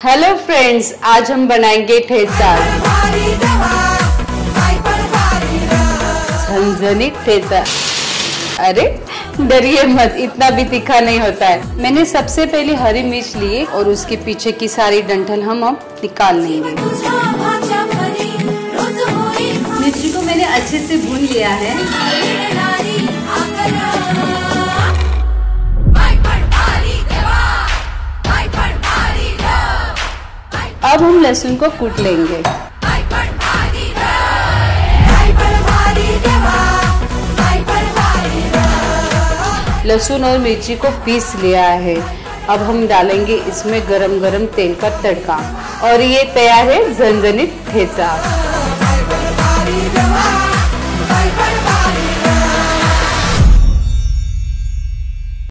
Hello friends आज हम बनाएँगे ठेचा झनझनी ठेचा अरे, डरिए मत। इतना भी तीखा नहीं होता है। मैंने सबसे पहले हरी मिर्च लिए और उसके पीछे की सारी डंठल हम अब निकाल लेंगे मिर्ची को मैंने अच्छे से भून लिया है। अब हम लहसुन को कूट लेंगे। लहसुन और मिर्ची को पीस लिया है। अब हम डालेंगे इसमें गरम गरम तेल का तड़का। और ये तैयार है झनझनित ठेचा।